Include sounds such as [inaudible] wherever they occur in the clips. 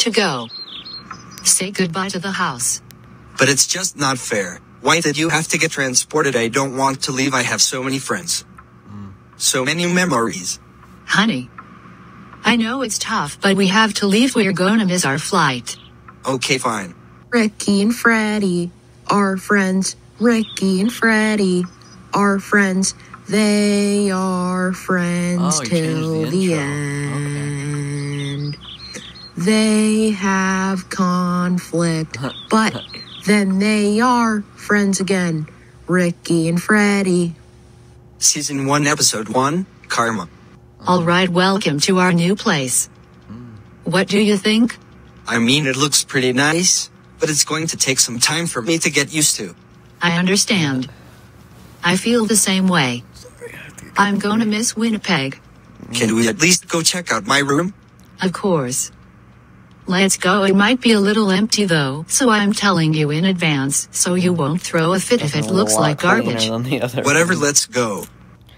to go. Say goodbye to the house. But it's just not fair. Why did you have to get transported? I don't want to leave. I have so many friends. So many memories. Honey. I know it's tough, but we have to leave. We're gonna miss our flight. Okay, fine. Ricky and Freddie are friends. Ricky and Freddie are friends. They are friends Oh, till the the, intro. end. They have conflict, but then they are friends again. Ricky and Freddy. Season 1, Episode 1 Karma. All right, welcome to our new place. What do you think? I mean, it looks pretty nice, but it's going to take some time for me to get used to. I understand. I feel the same way. I'm gonna miss Winnipeg. Can we at least go check out my room? Of course. Let's go. It might be a little empty though, so I'm telling you in advance so you won't throw a fit if it looks like garbage. than the other [laughs] Whatever, one. let's go.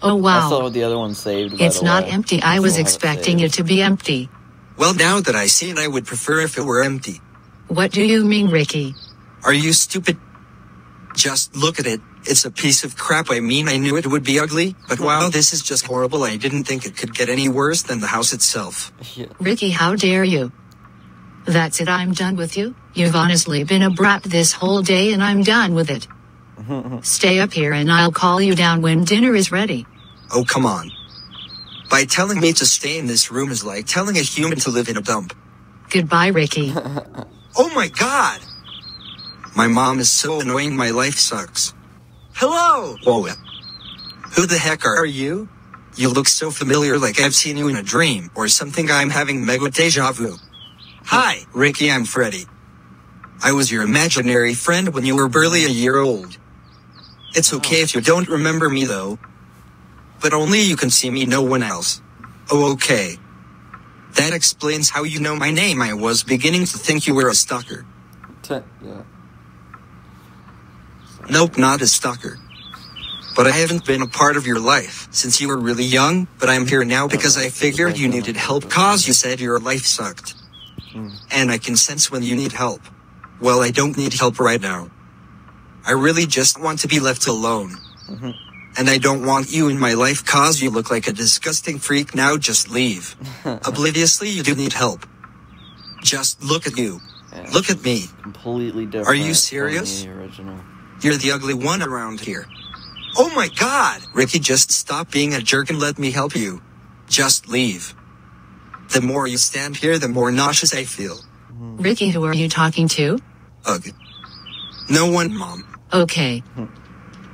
Oh I saw wow. what the other one saved. by It's the not way. empty. I was expecting saved. it to be empty. Well, now that I see it, I would prefer if it were empty. What do you mean, Ricky? Are you stupid? Just look at it. It's a piece of crap. I mean, I knew it would be ugly, but wow, this is just horrible. I didn't think it could get any worse than the house itself. [laughs] Yeah. Ricky, how dare you? That's it. I'm done with you. You've honestly been a brat this whole day and I'm done with it. [laughs] Stay up here and I'll call you down when dinner is ready. Oh, come on. By telling me to stay in this room is like telling a human to live in a dump. Goodbye, Ricky. [laughs] Oh my god! My mom is so annoying, my life sucks. Hello! Whoa. Who the heck are you? You look so familiar like I've seen you in a dream or something. I'm having mega deja vu. Hi, Ricky, I'm Freddy. I was your imaginary friend when you were barely a year old. It's okay if you don't remember me though. But only you can see me, no one else. Oh, okay. That explains how you know my name. I was beginning to think you were a stalker. Yeah. Nope, not a stalker. But I haven't been a part of your life since you were really young, but I'm here now because I figured you needed help cause you said your life sucked. Mm. And I can sense when you need help. Well, I don't need help right now. I really just want to be left alone. Mm-hmm. And I don't want you in my life cause you look like a disgusting freak now just leave. [laughs] Obliviously you do need help. Just look at you. Yeah. Look at me. Completely different. Are you serious? The original. You're the ugly one around here. Oh my god! Ricky, just stop being a jerk and let me help you. Just leave. The more you stand here, the more nauseous I feel. Ricky, who are you talking to? Ugh. No one, Mom. Okay.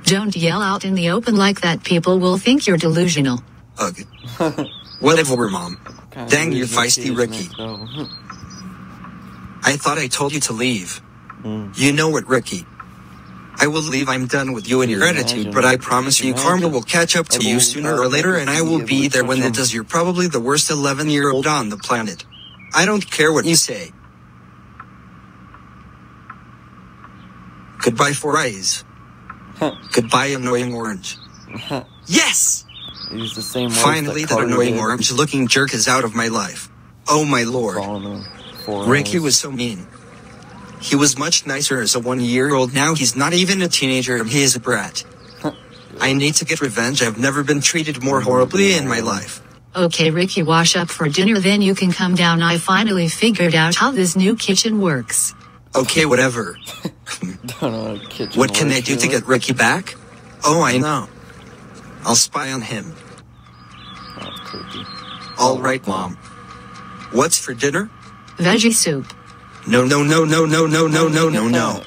Don't yell out in the open like that. People will think you're delusional. Ugh. Whatever, Mom. Kinda Dang, you're feisty, Ricky. next. I thought I told you to leave. Mm. You know what, Ricky? I will leave. I'm done with you and your attitude, but I promise you, karma will catch up to you sooner or later, and I will be there when it does. You're probably the worst 11 year old on the planet. I don't care what you say. Goodbye, Four Eyes. [laughs] Goodbye, annoying orange. Yes! Use the same Finally, that that annoying orange looking jerk is out of my life. Oh my lord. Calling them four Ricky was so mean. He was much nicer as a one year old. Now he's not even a teenager he is a brat. I need to get revenge. I've never been treated more horribly in my life. Okay, Ricky, wash up for dinner, then you can come down. I finally figured out how this new kitchen works. Okay, whatever. [laughs] Don't know how kitchen What can I do to get Ricky back? Oh, I know. I'll spy on him. Oh. All right, Mom. What's for dinner? Veggie soup. No, no, no, no, no, no, no, no, no, no.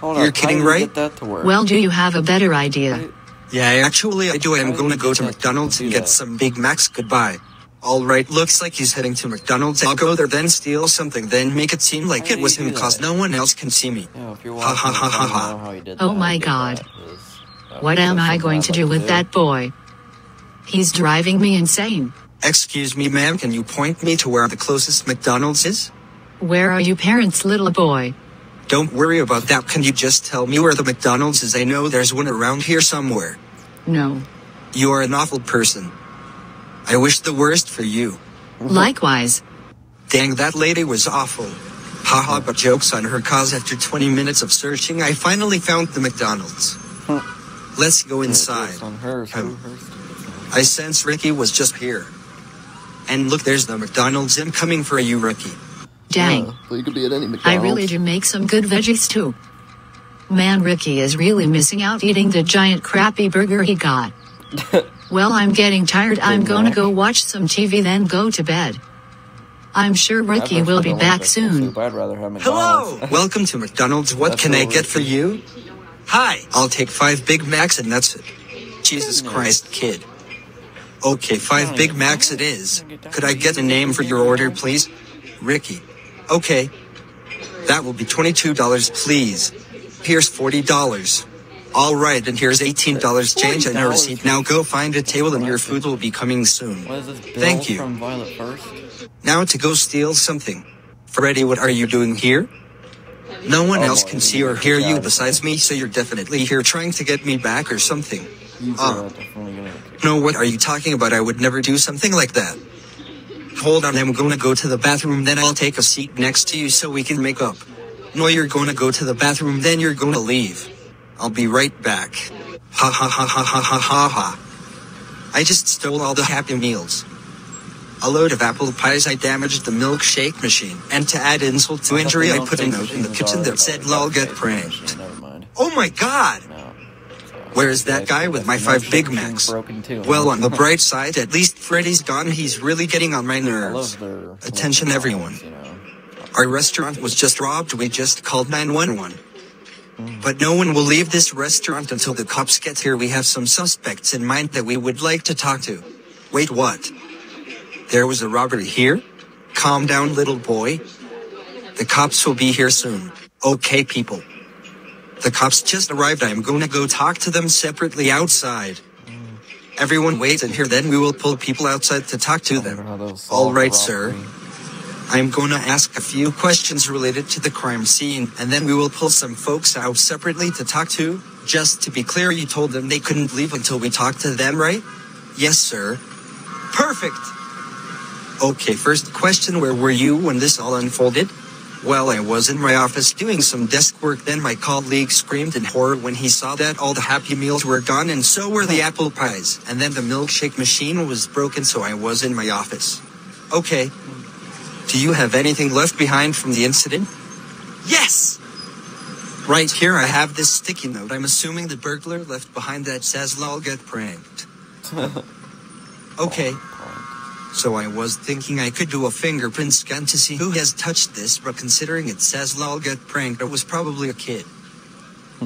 Hold You're up, kidding, how did we right? Get that to work. Well, do you have a better idea? Yeah, actually, I do. I'm gonna go to do McDonald's and that? get some Big Macs. Goodbye. All right, looks like he's heading to McDonald's. I'll go there, then steal something, then make it seem like Why it was him cause that? no one else can see me. Yeah, Ha, ha, ha, ha, ha. know how he did Oh my God. that. It was- that What am I going to do with that boy? He's driving me insane. Excuse me, ma'am, can you point me to where the closest McDonald's is? Where are you parents, little boy? Don't worry about that. Can you just tell me where the McDonald's is? I know there's one around here somewhere. No. You are an awful person. I wish the worst for you. Likewise. Dang, that lady was awful. Haha, but jokes on her cause after 20 minutes of searching, I finally found the McDonald's. Let's go inside. Jokes on her, so Um, I sense Ricky was just here. And look, there's the McDonald's incoming for you, Ricky. Dang. Yeah, but you could be at any I really do make some good veggies too. Man, Ricky is really missing out eating the giant crappy burger he got. [laughs] well, I'm getting tired. I'm gonna go watch some TV, then go to bed. I'm sure Ricky will be don't like back soon. I'd rather have Hello! [laughs] Welcome to McDonald's. What That's can I get for you? Hi, I'll take five Big Macs and that's it. Jesus Goodness. Christ, kid. Okay, five Big Macs it is. Could I get a name for your order, please? Ricky. Okay. That will be $22, please. Here's $40. All right, and here's $18 change and a $40. receipt. Now go find a table and your food will be coming soon. What is this? Bill Thank you. From Violet First. Now to go steal something. Freddy, what are you doing here? No one Oh, else can see or hear you besides me, so you're definitely here trying to get me back or something. Ah. Definitely gonna. No, what are you talking about? I would never do something like that. Hold on, I'm gonna go to the bathroom, then I'll take a seat next to you so we can make up. No, you're gonna go to the bathroom, then you're gonna leave. I'll be right back. Ha ha ha ha ha ha ha ha. I just stole all the Happy Meals. A load of apple pies, I damaged the milkshake machine. And to add insult to injury, I put a note in the kitchen that said, lol, get pranked. Oh my god! No. Where is that guy with my five Big Macs? Well, on the bright [laughs] side, at least Freddy's gone. He's really getting on my nerves. Attention, everyone. lines, You know. Our restaurant was just robbed. We just called 911. Mm. But no one will leave this restaurant until the cops get here. We have some suspects in mind that we would like to talk to. Wait, what? There was a robbery here? Calm down, little boy. The cops will be here soon. Okay, people. The cops just arrived. I am gonna go talk to them separately outside. Everyone wait and here then we will pull people outside to talk to them. All right, sir. I'm gonna ask a few questions related to the crime scene, and then we will pull some folks out separately to talk to. Just to be clear, you told them they couldn't leave until we talked to them, right? Yes, sir. Perfect! Okay, first question Where were you when this all unfolded? Well, I was in my office doing some desk work, then my colleague screamed in horror when he saw that all the Happy Meals were gone and so were the apple pies. And then the milkshake machine was broken, so I was in my office. Okay, do you have anything left behind from the incident? Yes! Right here, I have this sticky note. I'm assuming the burglar left behind that says, lol, get pranked. [laughs] Okay, so I was thinking I could do a fingerprint scan to see who has touched this, but considering it says, lol, get pranked, it was probably a kid.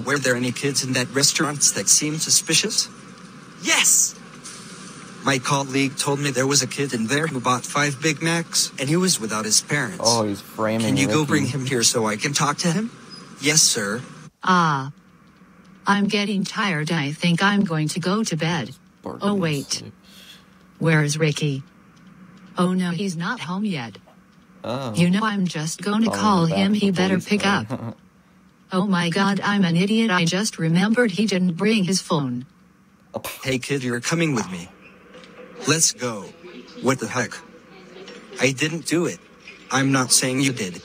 Were there any kids in that restaurant that seemed suspicious? Yes! My colleague told me there was a kid in there who bought five Big Macs, and he was without his parents. Oh, he's framing. Can you go bring him here so I can talk to him? Yes, sir. Ah. I'm getting tired. I think I'm going to go to bed. Barking Oh, wait. sleep. Where is Ricky? Oh no, he's not home yet. Oh. You know, I'm just going to call in the back him. He better pick car. up. [laughs] Oh my god, I'm an idiot. I just remembered he didn't bring his phone. Hey, kid, you're coming with me. Let's go. What the heck? I didn't do it. I'm not saying you did.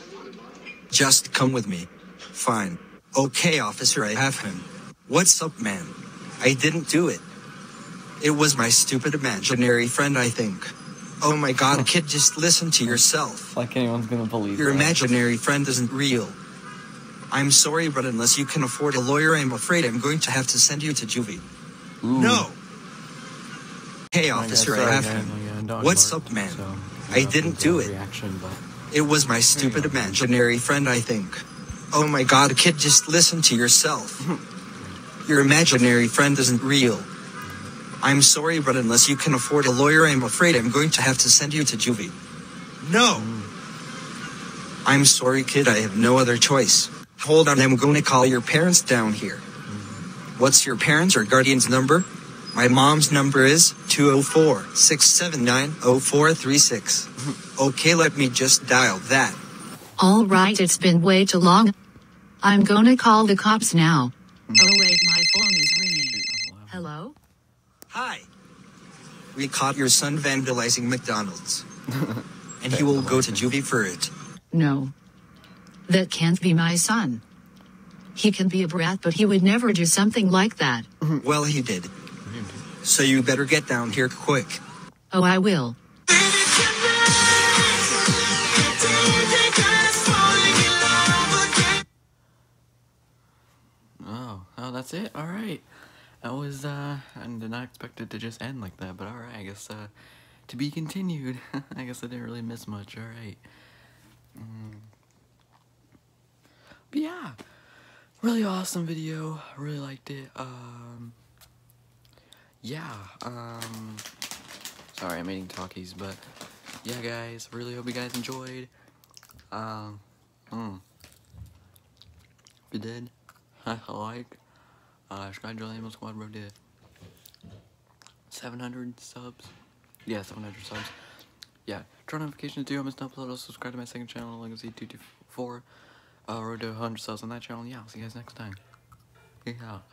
Just come with me. Fine. Okay, officer, I have him. What's up, man? I didn't do it. It was my stupid imaginary friend, I think. Oh my god, kid, just listen to yourself. like anyone's gonna believe Your that. imaginary friend isn't real. I'm sorry, but unless you can afford a lawyer, I'm afraid I'm going to have to send you to juvie. Ooh. No! Hey, I officer, I uh, have him. Yeah, yeah, dog What's up, man? so, I didn't do it. Reaction, It was my stupid imaginary friend, I think. Oh my god, kid, just listen to yourself. [laughs] Your imaginary friend isn't real. I'm sorry, but unless you can afford a lawyer, I'm afraid I'm going to have to send you to juvie. No! I'm sorry, kid, I have no other choice. Hold on, I'm going to call your parents down here. What's your parents' or guardian's number? My mom's number is 204 679 0436. Okay, let me just dial that. All right, it's been way too long. I'm gonna call the cops now. Oh wait, my phone is ringing. Hello? Hi. We caught your son vandalizing McDonald's. [laughs] and he will go to juvie for it. No. That can't be my son. He can be a brat, but he would never do something like that. [laughs] Well, he did. So you better get down here quick. Oh, I will. Oh, oh, that's it. All right. That was uh, I did not expect it to just end like that, but all right. I guess uh, to be continued. [laughs] I guess I didn't really miss much. All right. Mm. But yeah, really awesome video. I really liked it. Um, yeah. Um, sorry, I'm eating Takis, but yeah, guys. Really hope you guys enjoyed. Um, mm. If you did, [laughs] I like, uh, subscribe to Lambo Squad Road to 700 subs. Yeah, 700 subs. Yeah, turn notifications too. Gonna upload. Also, subscribe to my second channel, Legacy 224. Uh, road to 100 subs on that channel. Yeah, I'll see you guys next time. Out.